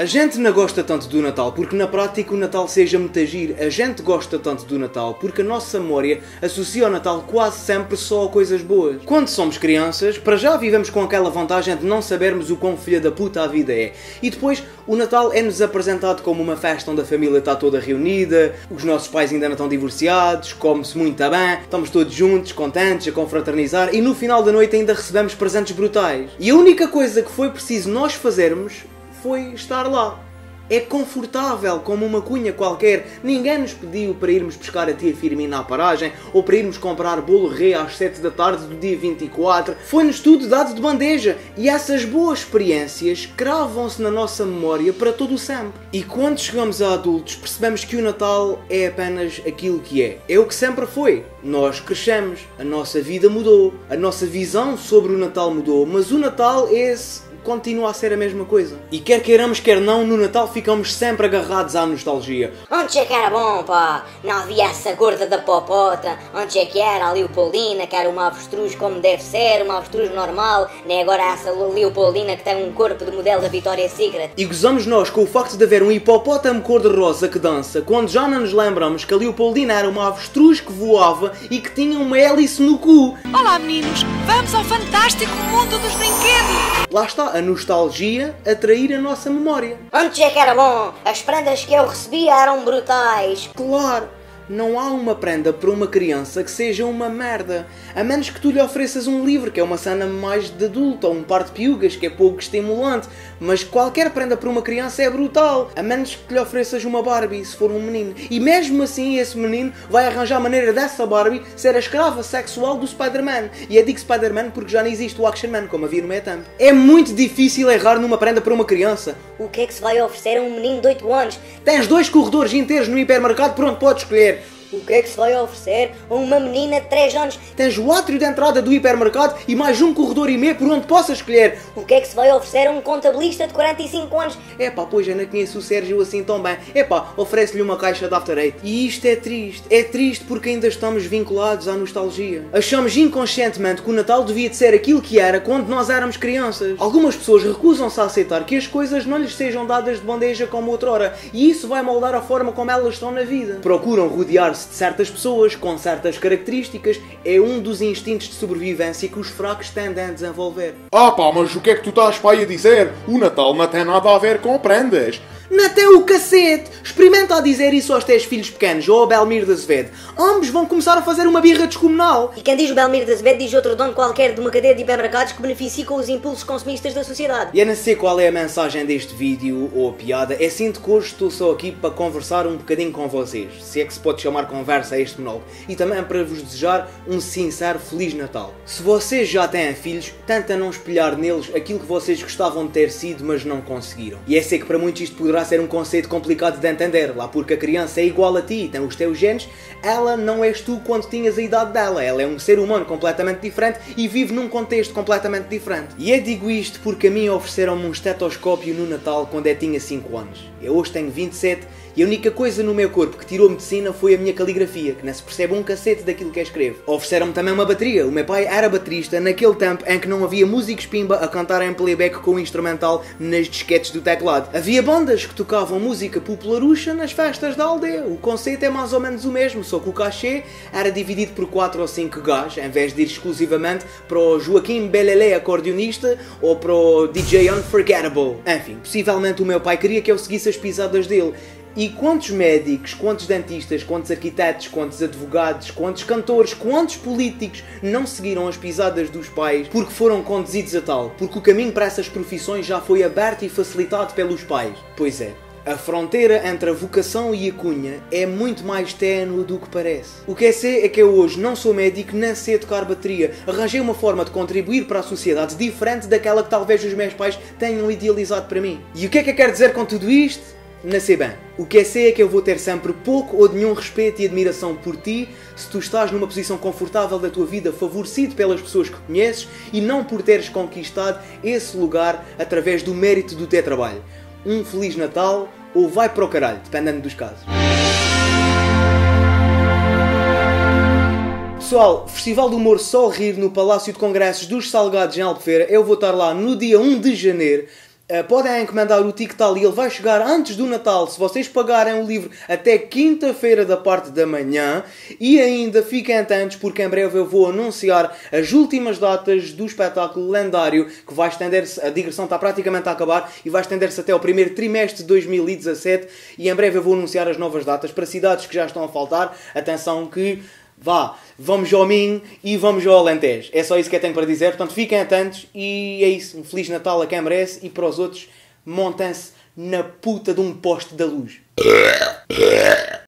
A gente não gosta tanto do Natal porque na prática o Natal seja metagir. A gente gosta tanto do Natal porque a nossa memória associa o Natal quase sempre só a coisas boas. Quando somos crianças, para já vivemos com aquela vantagem de não sabermos o quão filha da puta a vida é. E depois o Natal é-nos apresentado como uma festa onde a família está toda reunida, os nossos pais ainda não estão divorciados, come-se muito bem, estamos todos juntos, contentes, a confraternizar e no final da noite ainda recebemos presentes brutais. E a única coisa que foi preciso nós fazermos foi estar lá. É confortável como uma cunha qualquer. Ninguém nos pediu para irmos pescar a tia Firmina à paragem ou para irmos comprar bolo rei às 7 da tarde do dia 24. Foi-nos tudo dado de bandeja e essas boas experiências cravam-se na nossa memória para todo o sempre. E quando chegamos a adultos, percebemos que o Natal é apenas aquilo que é. É o que sempre foi. Nós crescemos, a nossa vida mudou, a nossa visão sobre o Natal mudou, mas o Natal é esse continua a ser a mesma coisa. E quer queiramos, quer não, no Natal ficamos sempre agarrados à nostalgia. Onde é que era bom, pá? Não havia essa gorda da popota. Onde é que era a Leopoldina, que era uma avestruz como deve ser, uma avestruz normal, nem agora essa Leopoldina que tem um corpo de modelo da Victoria's Secret. E gozamos nós com o facto de haver um hipopótamo cor-de-rosa que dança, quando já não nos lembramos que a Leopoldina era uma avestruz que voava e que tinha uma hélice no cu. Olá meninos, vamos ao fantástico mundo dos brinquedos! Lá está, a nostalgia atrair a nossa memória. Onde é que era bom? As prendas que eu recebia eram brutais. Claro, não há uma prenda para uma criança que seja uma merda. A menos que tu lhe ofereças um livro, que é uma cena mais de adulto, ou um par de piugas, que é pouco estimulante. Mas qualquer prenda para uma criança é brutal. A menos que lhe ofereças uma Barbie, se for um menino. E mesmo assim, esse menino vai arranjar a maneira dessa Barbie ser a escrava sexual do Spider-Man. E eu digo Spider-Man porque já não existe o Action Man, como havia no Metamp. É muito difícil errar numa prenda para uma criança. O que é que se vai oferecer a um menino de 8 anos? Tens dois corredores inteiros no hipermercado, pronto, podes escolher. O que é que se vai oferecer a uma menina de 3 anos? Tens o átrio de entrada do hipermercado e mais um corredor e meio por onde possas escolher. O que é que se vai oferecer a um contabilista de 45 anos? É pá, pois não conheço o Sérgio assim tão bem. É pá, oferece-lhe uma caixa de After Eight. E isto é triste. É triste porque ainda estamos vinculados à nostalgia. Achamos inconscientemente que o Natal devia de ser aquilo que era quando nós éramos crianças. Algumas pessoas recusam-se a aceitar que as coisas não lhes sejam dadas de bandeja como outrora. E isso vai moldar a forma como elas estão na vida. Procuram rodear-se de certas pessoas com certas características. É um dos instintos de sobrevivência que os fracos tendem a desenvolver. Ah pá, mas o que é que tu estás para aí a dizer? O Natal não tem nada a ver com prendas. Não tem o cacete! Experimenta a dizer isso aos teus filhos pequenos ou ao Belmir de Azevedo. Ambos vão começar a fazer uma birra descomunal. E quem diz o Belmiro de Azevedo diz outro dono qualquer de uma cadeia de hipermercados que beneficia com os impulsos consumistas da sociedade. E eu não sei qual é a mensagem deste vídeo ou a piada, é sinto que hoje estou só aqui para conversar um bocadinho com vocês, se é que se pode chamar conversa a este monólogo, e também para vos desejar um sincero Feliz Natal. Se vocês já têm filhos, tenta não espelhar neles aquilo que vocês gostavam de ter sido, mas não conseguiram. E é sei que para muitos isto poderá ser um conceito complicado de entender, lá porque a criança é igual a ti, tem os teus genes, ela não és tu quando tinhas a idade dela, ela é um ser humano completamente diferente e vive num contexto completamente diferente. E eu digo isto porque a mim ofereceram-me um estetoscópio no Natal quando eu tinha 5 anos. Eu hoje tenho 27 e a única coisa no meu corpo que tirou medicina foi a minha caligrafia, que não se percebe um cacete daquilo que escrevo. Ofereceram-me também uma bateria. O meu pai era baterista naquele tempo em que não havia músicos pimba a cantar em playback com o instrumental nas disquetes do teclado. Havia bandas que tocavam música popularucha nas festas da aldeia. O conceito é mais ou menos o mesmo, só que o cachê era dividido por 4 ou 5 gás, em vez de ir exclusivamente para o Joaquim Belelé, acordeonista, ou para o DJ Unforgettable. Enfim, possivelmente o meu pai queria que eu seguisse as pisadas dele. E quantos médicos, quantos dentistas, quantos arquitetos, quantos advogados, quantos cantores, quantos políticos não seguiram as pisadas dos pais porque foram conduzidos a tal? Porque o caminho para essas profissões já foi aberto e facilitado pelos pais. Pois é. A fronteira entre a vocação e a cunha é muito mais ténue do que parece. O que é sei é que eu hoje não sou médico nem sei tocar bateria. Arranjei uma forma de contribuir para a sociedade diferente daquela que talvez os meus pais tenham idealizado para mim. E o que é que eu quero dizer com tudo isto? Sei bem. O que é sei é que eu vou ter sempre pouco ou nenhum respeito e admiração por ti se tu estás numa posição confortável da tua vida, favorecido pelas pessoas que conheces e não por teres conquistado esse lugar através do mérito do teu trabalho. Um Feliz Natal ou vai para o caralho, dependendo dos casos. Pessoal, Festival do Humor Só Rir no Palácio de Congressos dos Salgados em Albufeira. Eu vou estar lá no dia 1 de janeiro. Uh, podem encomendar o TikTok e ele vai chegar antes do Natal se vocês pagarem o livro até quinta-feira da parte da manhã. E ainda fiquem atentos porque em breve eu vou anunciar as últimas datas do espetáculo lendário que vai estender-se, a digressão está praticamente a acabar e vai estender-se até o primeiro trimestre de 2017. E em breve eu vou anunciar as novas datas para cidades que já estão a faltar. Atenção que vá, vamos ao Minho e vamos ao Alentejo. É só isso que eu tenho para dizer. Portanto, fiquem atentos e é isso. Um Feliz Natal a quem merece e para os outros, montem-se na puta de um poste da luz.